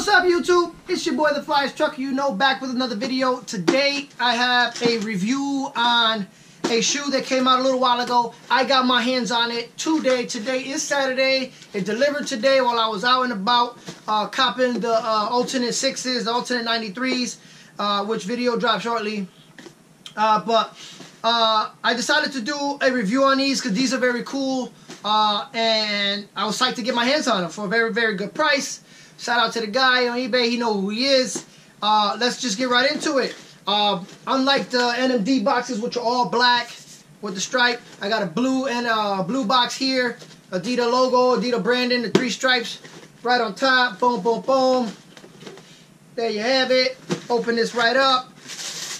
What's up YouTube? It's your boy the Flyest Trucker you know back with another video. Today I have a review on a shoe that came out a little while ago. I got my hands on it today. Today is Saturday. It delivered today while I was out and about uh, copping the uh, alternate 6s, the alternate 93s, uh, which video dropped shortly. Uh, but uh, I decided to do a review on these because these are very cool. Uh, and I was psyched to get my hands on them for a very, very good price. Shout out to the guy on eBay. He know who he is. Uh, let's just get right into it. Uh, unlike the NMD boxes, which are all black with the stripe, I got a blue and a blue box here. Adidas logo, Adidas branding, the three stripes right on top. Boom, boom, boom. There you have it. Open this right up.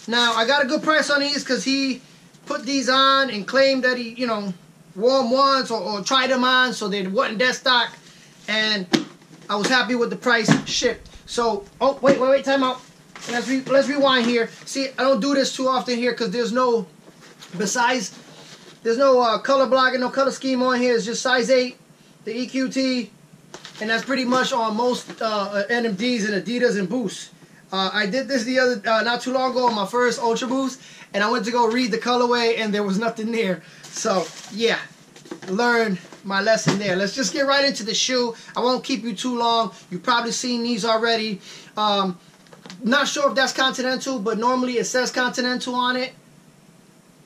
Now, I got a good price on these because he put these on and claimed that he, you know, wore them once or, or tried them on so they wasn't dead stock. And I was happy with the price shipped. So, oh, wait, wait, wait, time out. Let's, re let's rewind here. See, I don't do this too often here because there's no, besides, there's no uh, color blocking, no color scheme on here. It's just size 8, the EQT, and that's pretty much on most uh, NMDs and Adidas and Boost. Uh, I did this the other, uh, not too long ago on my first Ultra Boost, and I went to go read the colorway, and there was nothing there. So, yeah, learn my lesson there. Let's just get right into the shoe. I won't keep you too long. You've probably seen these already. Um, not sure if that's Continental, but normally it says Continental on it.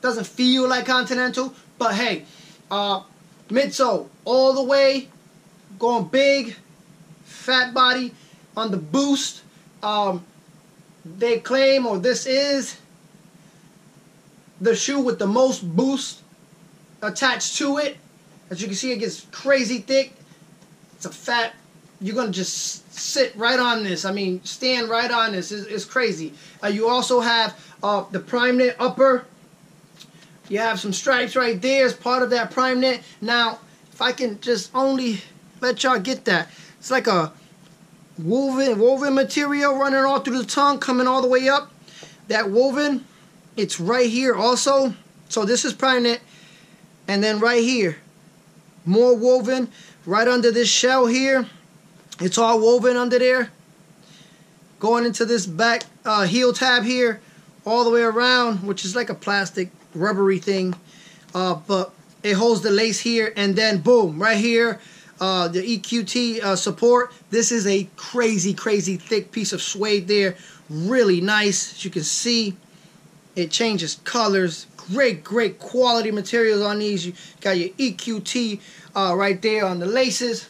Doesn't feel like Continental, but hey, uh, midsole all the way, going big, fat body on the boost. Um, they claim, or this is the shoe with the most boost attached to it. As you can see, it gets crazy thick. It's a fat. You're gonna just sit right on this. I mean, stand right on this. It's, it's crazy. Uh, you also have uh, the prime knit upper. You have some stripes right there as part of that prime knit. Now, if I can just only let y'all get that, it's like a woven woven material running all through the tongue, coming all the way up. That woven, it's right here also. So this is prime knit, and then right here more woven right under this shell here. It's all woven under there. Going into this back uh, heel tab here, all the way around, which is like a plastic rubbery thing. Uh, but it holds the lace here, and then boom, right here, uh, the EQT uh, support. This is a crazy, crazy thick piece of suede there. Really nice, as you can see. It changes colors, Great, great quality materials on these. You got your EQT uh, right there on the laces.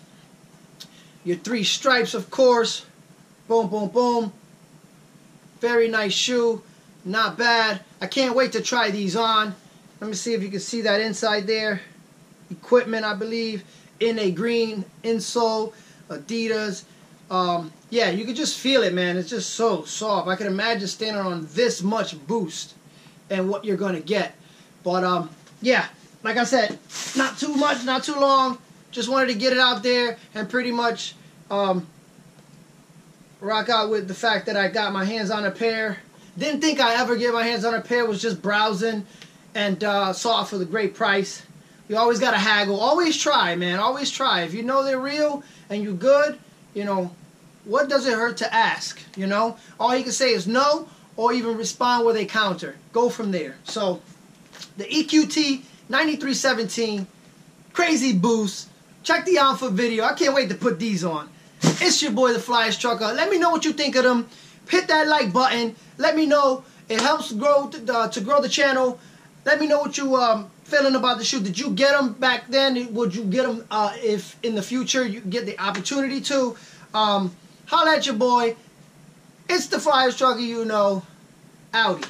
Your three stripes, of course. Boom, boom, boom. Very nice shoe. Not bad. I can't wait to try these on. Let me see if you can see that inside there. Equipment, I believe. In a green insole. Adidas. Um, yeah, you can just feel it, man. It's just so soft. I can imagine standing on this much boost and what you're going to get. But um, yeah, like I said, not too much, not too long. Just wanted to get it out there and pretty much um, rock out with the fact that I got my hands on a pair. Didn't think I ever get my hands on a pair. Was just browsing and uh, saw for the great price. You always got to haggle. Always try, man. Always try. If you know they're real and you're good, you know, what does it hurt to ask? You know, all you can say is no or even respond with a counter. Go from there. So the EQT 9317 crazy boost. Check the outfit video. I can't wait to put these on. It's your boy the Flyest Trucker. Let me know what you think of them. Hit that like button. Let me know. It helps grow to, uh, to grow the channel. Let me know what you um feeling about the shoe. Did you get them back then? Would you get them uh, if in the future you get the opportunity to? Um, holla at your boy. It's the Flyest Trucker you know. Audi.